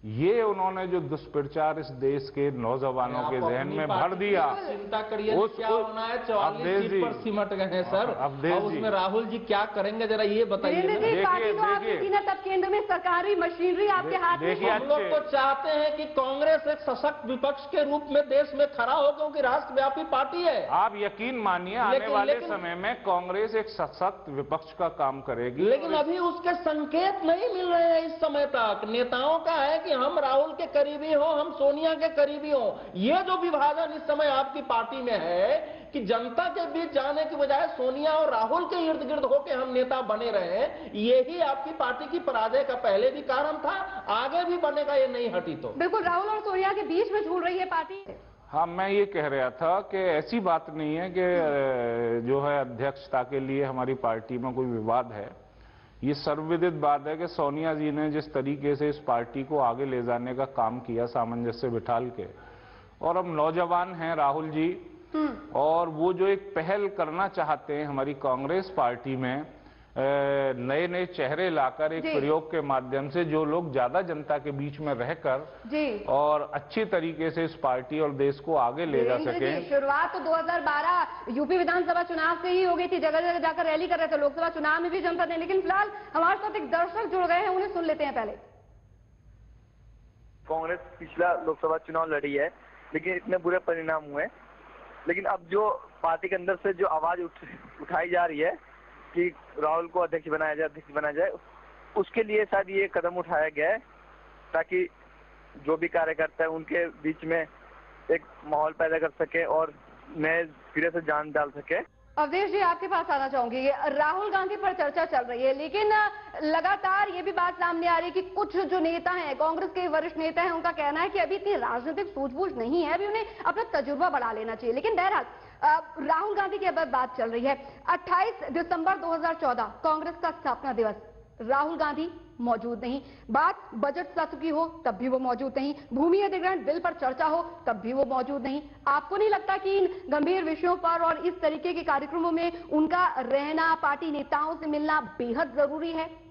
ये उन्होंने जो दुष्प्रचार इस देश के नौजवानों के जहन में भर दिया। चिंता करिए क्या होना है? चौवालीस पर सिमट गए हैं सर। अब उसमें राहुल जी क्या करेंगे जरा ये बताइए देखिए, तो देखिए। तब केंद्र में सरकारी मशीनरी आपके हाथ में हम लोग तो चाहते हैं कि कांग्रेस एक सशक्त विपक्ष के रूप में देश में खड़ा हो क्योंकि राष्ट्रव्यापी पार्टी है। आप यकीन मानिए आने वाले समय में कांग्रेस एक सशक्त विपक्ष का काम करेगी। लेकिन अभी उसके संकेत नहीं मिल रहे हैं इस समय तक। नेताओं का है कि हम राहुल के करीबी हो हम सोनिया के करीबी हो। ये जो विभाजन इस समय आपकी पार्टी में है कि जनता के बीच जाने की बजाय सोनिया और राहुल के इर्द गिर्द होकर हम नेता बने रहे यही आपकी पार्टी की पराजय का पहले भी कारण था आगे भी बनेगा ये नहीं हटी तो। बिल्कुल राहुल और सोनिया के बीच में झूल रही है पार्टी। हाँ मैं ये कह रहा था कि ऐसी बात नहीं है कि जो है अध्यक्षता के लिए हमारी पार्टी में कोई विवाद है। ये सर्वविदित बात है कि सोनिया जी ने जिस तरीके से इस पार्टी को आगे ले जाने का काम किया सामंजस्य बिठाल के और हम नौजवान हैं राहुल जी और वो जो एक पहल करना चाहते हैं हमारी कांग्रेस पार्टी में नए नए चेहरे लाकर एक प्रयोग के माध्यम से जो लोग ज़्यादा जनता के बीच में रहकर और अच्छी तरीके से इस पार्टी और देश को आगे ले जा सके। शुरुआत तो 2012 यूपी विधानसभा चुनाव से ही हो गई थी जगह जगह जाकर रैली कर रहे थे लोकसभा चुनाव में भी जनता ने लेकिन फ़िलहाल हमारे साथ एक दर्शक जुड़ गए हैं उन्हें सुन लेते हैं पहले। कांग्रेस पिछला लोकसभा चुनाव लड़ी है लेकिन इतने बुरे परिणाम हुए लेकिन अब जो पार्टी के अंदर से जो आवाज़ उठ, उठाई जा रही है कि राहुल को अध्यक्ष बनाया जाए, अध्यक्ष बनाया जाए, उसके लिए शायद ये कदम उठाया गया है ताकि जो भी कार्यकर्ता है उनके बीच में एक माहौल पैदा कर सके और नए सिरे से जान डाल सके। अवधेश जी, आपके पास आना चाहूँगी। राहुल गांधी पर चर्चा चल रही है, लेकिन लगातार ये भी बात सामने आ रही है कि कुछ जो नेता हैं, कांग्रेस के वरिष्ठ नेता हैं, उनका कहना है कि अभी इतनी राजनीतिक सूझबूझ नहीं है, अभी उन्हें अपना तजुर्बा बढ़ा लेना चाहिए। लेकिन बहरहाल राहुल गांधी की अब बात चल रही है। 28 दिसंबर 2014 कांग्रेस का स्थापना दिवस। राहुल गांधी मौजूद नहीं। बात बजट सत्र की हो, तब भी वो मौजूद नहीं। भूमि अधिग्रहण बिल पर चर्चा हो, तब भी वो मौजूद नहीं। आपको नहीं लगता कि इन गंभीर विषयों पर और इस तरीके के कार्यक्रमों में उनका रहना, पार्टी नेताओं से मिलना बेहद ज़रूरी है?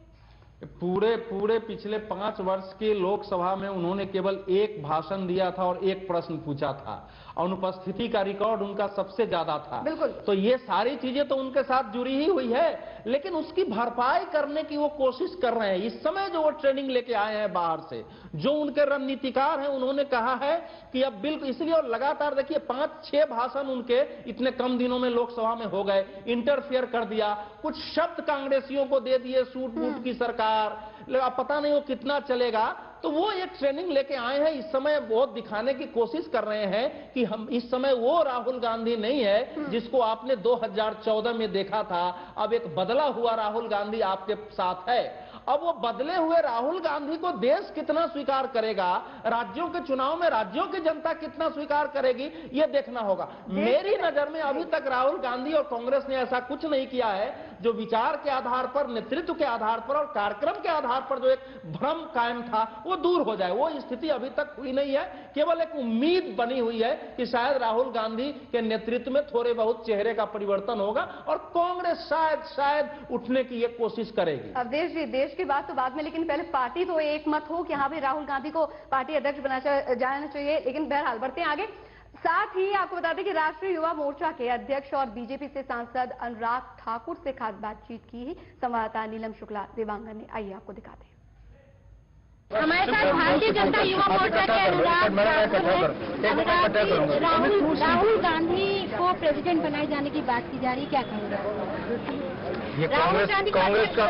पूरे पूरे पिछले पाँच वर्ष के लोकसभा में उन्होंने केवल एक भाषण दिया था और एक प्रश्न पूछा था। अनुपस्थिति का रिकॉर्ड उनका सबसे ज़्यादा था। बिल्कुल। तो ये सारी चीज़ें तो उनके साथ जुड़ी ही हुई है लेकिन उसकी भरपाई करने की वो कोशिश कर रहे हैं। इस समय जो वो ट्रेनिंग लेके आए हैं बाहर से जो उनके रणनीतिकार हैं उन्होंने कहा है कि अब बिल्कुल इसलिए और लगातार देखिए पाँच छह भाषण उनके इतने कम दिनों में लोकसभा में हो गए इंटरफेयर कर दिया कुछ शब्द कांग्रेसियों को दे दिए सूट बूट की सरकार अब पता नहीं वो कितना चलेगा। तो वो एक ट्रेनिंग लेके आए हैं। इस समय वो दिखाने की कोशिश कर रहे हैं कि हम इस समय वो राहुल गांधी नहीं है जिसको आपने 2014 में देखा था। अब एक बदला हुआ राहुल गांधी आपके साथ है। अब वो बदले हुए राहुल गांधी को देश कितना स्वीकार करेगा? राज्यों के चुनाव में राज्यों की जनता कितना स्वीकार करेगी? ये देखना होगा। मेरी नज़र में अभी तक राहुल गांधी और कांग्रेस ने ऐसा कुछ नहीं किया है। जो विचार के आधार पर, नेतृत्व के आधार पर और कार्यक्रम के आधार पर जो एक भ्रम कायम था, वो दूर हो जाए। वो स्थिति अभी तक हुई नहीं है। केवल एक उम्मीद बनी हुई है कि शायद राहुल गांधी के नेतृत्व में थोड़े बहुत चेहरे का परिवर्तन होगा और कांग्रेस शायद शायद उठने की ये कोशिश करेगी। अवधेश जी, देश की बात तो बाद में, लेकिन पहले पार्टी तो एक मत हो कि हाँ भाई राहुल गांधी को पार्टी अध्यक्ष बनाया जाना चाहिए। लेकिन बहरहाल बढ़ते हैं आगे। साथ ही आपको बता दें कि राष्ट्रीय युवा मोर्चा के अध्यक्ष और बीजेपी से सांसद अनुराग ठाकुर से खास बातचीत की ही संवाददाता नीलम शुक्ला देवांगन ने। आइए आपको दिखाते हैं। हमारे साथ भारतीय जनता युवा मोर्चा के अनुराग ठाकुर हैं। राहुल राहुल गांधी को प्रेसिडेंट बनाए जाने की बात की जा रही है क्या कहेंगे ये कांग्रेस कांग्रेस का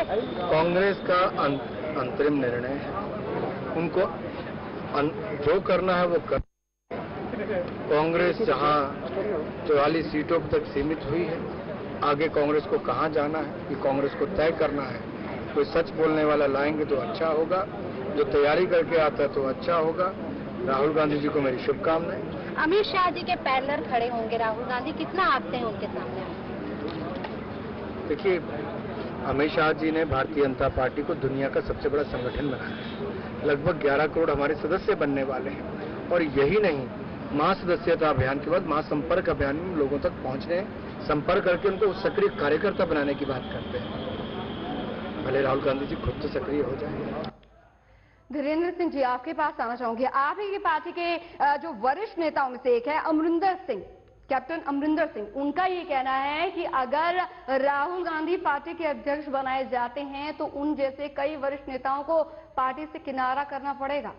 कांग्रेस- का अं- अंतरिम निर्णय है। उनको जो करना है वो कर कांग्रेस जहाँ चौवालीस सीटों तक सीमित हुई है आगे कांग्रेस को कहाँ जाना है कि कांग्रेस को तय करना है कोई सच बोलने वाला लाएँगे तो अच्छा होगा जो तैयारी करके आता है तो अच्छा होगा। राहुल गांधी जी को मेरी शुभकामनाएँ। अमित शाह जी के पैरलर खड़े होंगे राहुल गांधी कितना आते हैं उनके सामने? देखिए अमित शाह जी ने भारतीय जनता पार्टी को दुनिया का सबसे बड़ा संगठन बनाया है। लगभग 11 करोड़ हमारे सदस्य बनने वाले हैं। और यही नहीं महासदस्यता अभियान के बाद महासंपर्क अभियान में लोगों तक पहुँचने, संपर्क करके उनको सक्रिय कार्यकर्ता बनाने की बात करते हैं। भले राहुल गांधी जी खुद तो सक्रिय हो जाए धीरेन्द्र सिंह जी, आपके पास आना चाहूँगी। आप ही की पार्टी के जो वरिष्ठ नेताओं में से एक है, अमरिंदर सिंह। कैप्टन अमरिंदर सिंह, उनका ये कहना है कि अगर राहुल गांधी पार्टी के अध्यक्ष बनाए जाते हैं तो उन जैसे कई वरिष्ठ नेताओं को पार्टी से किनारा करना पड़ेगा।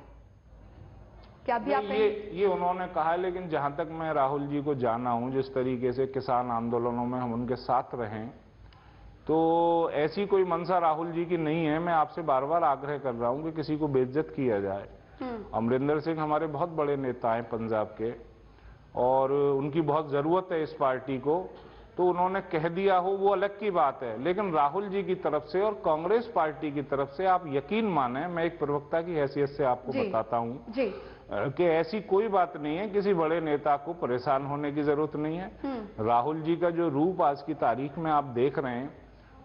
क्या भी आप ये ये उन्होंने कहा है लेकिन जहाँ तक मैं राहुल जी को जाना हूँ जिस तरीके से किसान आंदोलनों में हम उनके साथ रहे तो ऐसी कोई मंशा राहुल जी की नहीं है। मैं आपसे बार बार आग्रह कर रहा हूँ कि किसी को बेइज्जत किया जाए। हम्म, अमरिंदर सिंह हमारे बहुत बड़े नेता हैं पंजाब के और उनकी बहुत ज़रूरत है इस पार्टी को। तो उन्होंने कह दिया हो वो अलग की बात है। लेकिन राहुल जी की तरफ़ से और कांग्रेस पार्टी की तरफ़ से आप यकीन माने मैं एक प्रवक्ता की हैसियत से आपको। बताता हूँ। जी। कि ऐसी कोई बात नहीं है किसी बड़े नेता को परेशान होने की ज़रूरत नहीं है। हम्म, राहुल जी का जो रूप आज की तारीख में आप देख रहे हैं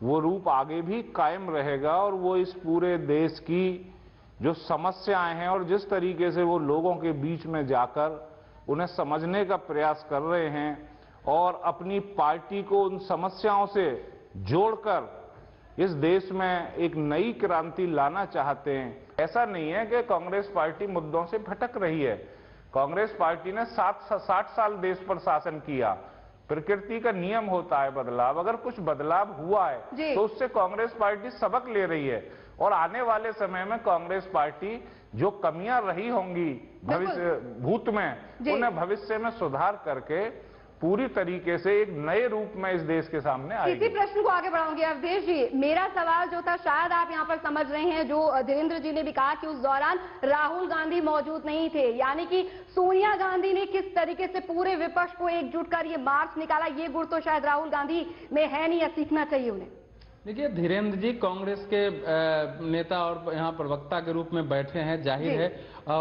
वो रूप आगे भी कायम रहेगा और वो इस पूरे देश की जो समस्याएँ हैं और जिस तरीके से वो लोगों के बीच में जाकर उन्हें समझने का प्रयास कर रहे हैं और अपनी पार्टी को उन समस्याओं से जोड़कर इस देश में एक नई क्रांति लाना चाहते हैं ऐसा नहीं है कि कांग्रेस पार्टी मुद्दों से भटक रही है। कांग्रेस पार्टी ने सात साठ साल देश पर शासन किया। प्रकृति का नियम होता है बदलाव। अगर कुछ बदलाव हुआ है तो उससे कांग्रेस पार्टी सबक ले रही है। और आने वाले समय में कांग्रेस पार्टी जो कमियाँ रही होंगी भविष्य भूत में उन्हें भविष्य में सुधार करके पूरी तरीके से एक नए रूप में इस देश के सामने इसी प्रश्न को आगे बढ़ाऊँगी, अवधेश जी। मेरा सवाल जो था, शायद आप यहाँ पर समझ रहे हैं, जो धीरेन्द्र जी ने भी कहा कि उस दौरान राहुल गांधी मौजूद नहीं थे। यानी कि सोनिया गांधी ने किस तरीके से पूरे विपक्ष को एकजुट कर ये मार्च निकाला, ये गुड़ तो शायद राहुल गांधी में है नहीं या सीखना चाहिए उन्हें। देखिए धीरेन्द्र जी कांग्रेस के नेता और यहाँ प्रवक्ता के रूप में बैठे हैं ज़ाहिर है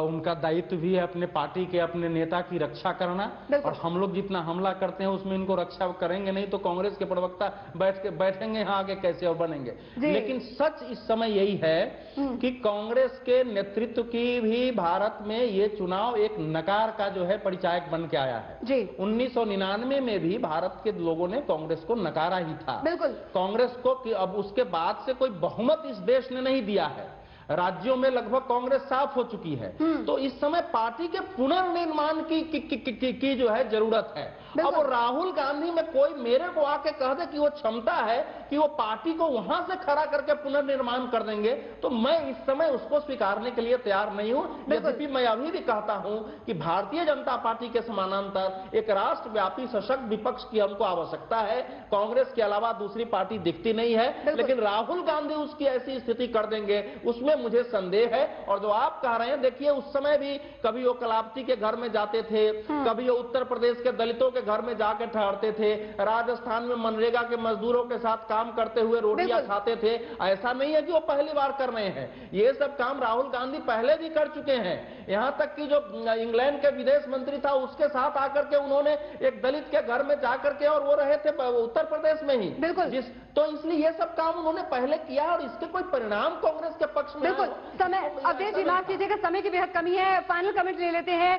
उनका दायित्व भी है अपने पार्टी के अपने नेता की रक्षा करना। और हम लोग जितना हमला करते हैं उसमें इनको रक्षा करेंगे नहीं तो कांग्रेस के प्रवक्ता बैठ के बैठेंगे यहाँ आगे कैसे और बनेंगे। लेकिन सच इस समय यही है हम्म। कि कांग्रेस के नेतृत्व की भी भारत में ये चुनाव एक नकार का जो है परिचायक बन के आया है। 1999 में भी भारत के लोगों ने कांग्रेस को नकारा ही था। बिल्कुल। कांग्रेस कि अब उसके बाद से कोई बहुमत इस देश ने नहीं दिया है। राज्यों में लगभग कांग्रेस साफ़ हो चुकी है हम्म। तो इस समय पार्टी के पुनर्निर्माण की की, की, की, की, की जो है ज़रूरत है। अब राहुल गांधी में कोई मेरे को आके कह दे कि वो क्षमता है कि वो पार्टी को वहाँ से खड़ा करके पुनर्निर्माण कर देंगे तो मैं इस समय उसको स्वीकारने के लिए तैयार नहीं हूँ। यद्यपि मैं अभी भी कहता हूँ कि भारतीय जनता पार्टी के समानांतर एक राष्ट्रव्यापी सशक्त विपक्ष की हमको आवश्यकता है कांग्रेस के अलावा दूसरी पार्टी दिखती नहीं है लेकिन राहुल गांधी उसकी ऐसी स्थिति कर देंगे उसमें मुझे संदेह है और जो आप कह रहे हैं देखिए उस समय भी कभी वो कलावती के घर में जाते थे कभी वो उत्तर प्रदेश के दलितों के घर में जाकर ठहरते थे राजस्थान में मनरेगा के मजदूरों के साथ काम करते हुए रोटियाँ खाते थे। ऐसा नहीं है कि वो पहली बार कर रहे हैं। ये सब काम राहुल गांधी पहले भी कर चुके हैं। यहाँ तक कि जो इंग्लैंड के विदेश मंत्री था उसके साथ आकर के उन्होंने एक दलित के घर में जाकर के और वो रहे थे उत्तर प्रदेश में ही। बिल्कुल। तो इसलिए ये सब काम उन्होंने पहले किया और इसके कोई परिणाम कांग्रेस के पक्ष में बिल्कुल समय अब अवधेश जी माफ़ कीजिएगा समय की बेहद कमी है फाइनल कमेंट ले लेते हैं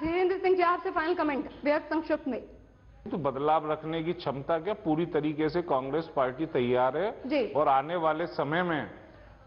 धीरेन्द्र सिंह जी आपसे फाइनल कमेंट बेहद संक्षिप्त में तो बदलाव रखने की क्षमता क्या पूरी तरीके से कांग्रेस पार्टी तैयार है जी। और आने वाले समय में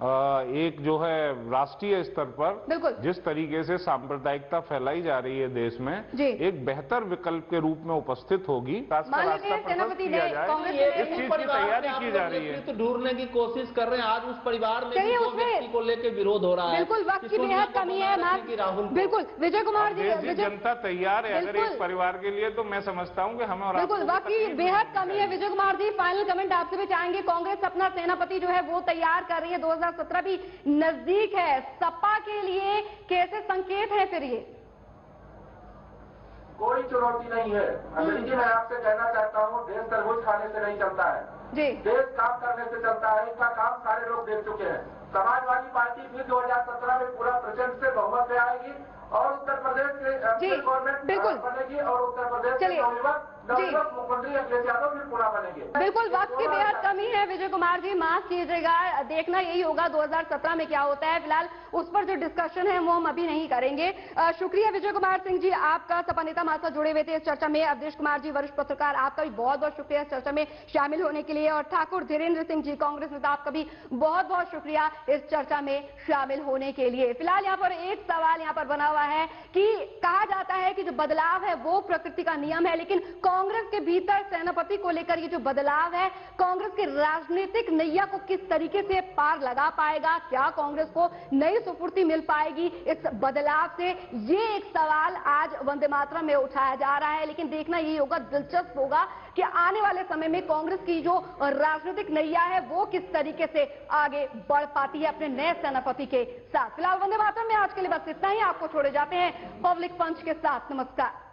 एक जो है राष्ट्रीय स्तर पर बिल्कुल। जिस तरीके से सांप्रदायिकता फैलाई जा रही है देश में एक बेहतर विकल्प के रूप में उपस्थित होगी। सेनापति ने कांग्रेस के इस इस चीज़ की तैयारी की जा रही है। ढूँढने की कोशिश कर रहे हैं। आज उस परिवार में दो को लेकर विरोध हो रहा है। बिल्कुल वक्त की बेहद कमी है राहुल बिल्कुल विजय कुमार जी जनता तैयार है अगर इस परिवार के लिए तो मैं समझता हूँ कि हमें और बिल्कुल वक्त की बेहद कमी है। विजय कुमार जी फाइनल कमेंट आपसे भी चाहेंगे। कांग्रेस अपना सेनापति जो है वो तैयार कर रही है। 2017 भी नज़दीक है। सपा के लिए कैसे संकेत है फिर ये? कोई चुनौती नहीं है। अंजलि जी मैं आपसे कहना चाहता हूँ देश तरबूज खाने से नहीं चलता है। जी। देश काम करने से चलता है। इसका काम सारे लोग देख चुके हैं। समाजवादी पार्टी भी 2017 में पूरा प्रचंड से बहुमत से आएगी और उत्तर प्रदेश के गवर्नमेंट बिल्कुल। बनेगी और उत्तर प्रदेश के चलिए। बिल्कुल वक्त की बेहद कमी है विजय कुमार जी माफ़ कीजिएगा देखना यही होगा 2017 में क्या होता है फ़िलहाल उस पर जो डिस्कशन है वो हम अभी नहीं करेंगे। शुक्रिया विजय कुमार सिंह जी आपका सपा नेता हमारे साथ जुड़े हुए थे इस चर्चा में। अवधेश कुमार जी वरिष्ठ पत्रकार आपका भी बहुत बहुत शुक्रिया इस चर्चा में शामिल होने के लिए। और ठाकुर धीरेन्द्र सिंह जी कांग्रेस नेता आपका भी बहुत बहुत शुक्रिया इस चर्चा में शामिल होने के लिए। फ़िलहाल यहाँ पर एक सवाल यहाँ पर बना हुआ है कि कहा जाता है कि जो बदलाव है वो प्रकृति का नियम है लेकिन कांग्रेस के भीतर सेनापति को लेकर ये जो बदलाव है, कांग्रेस के राजनीतिक नैया को किस तरीके से पार लगा पाएगा? क्या कांग्रेस को नई सुफुर्ती मिल पाएगी इस बदलाव से? ये एक सवाल आज वंदे मातरम में उठाया जा रहा है, लेकिन देखना ये होगा, दिलचस्प होगा कि आने वाले समय में कांग्रेस की जो राजनीतिक नैया है, वो किस तरीके से आगे बढ़ पाती है अपने नए सेनापति के साथ। फ़िलहाल वंदे मातरम में आज के लिए बस इतना ही। आपको छोड़े जाते हैं पब्लिक पंच के साथ। नमस्कार।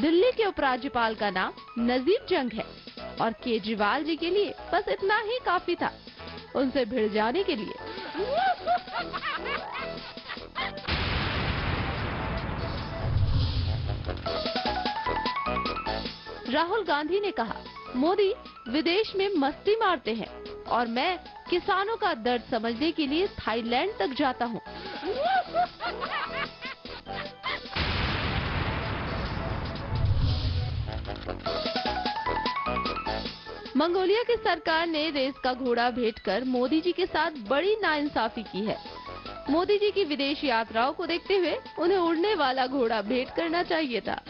दिल्ली के उपराज्यपाल का नाम नजीब जंग है और केजरीवाल जी के लिए बस इतना ही काफ़ी था। उनसे भिड़ जाने के लिए। राहुल गांधी ने कहा, मोदी विदेश में मस्ती मारते हैं और मैं किसानों का दर्द समझने के लिए थाईलैंड तक जाता हूँ। मंगोलिया की सरकार ने रेस का घोड़ा भेंट कर मोदी जी के साथ बड़ी नाइंसाफी की है। मोदी जी की विदेश यात्राओं को देखते हुए उन्हें उड़ने वाला घोड़ा भेंट करना चाहिए था।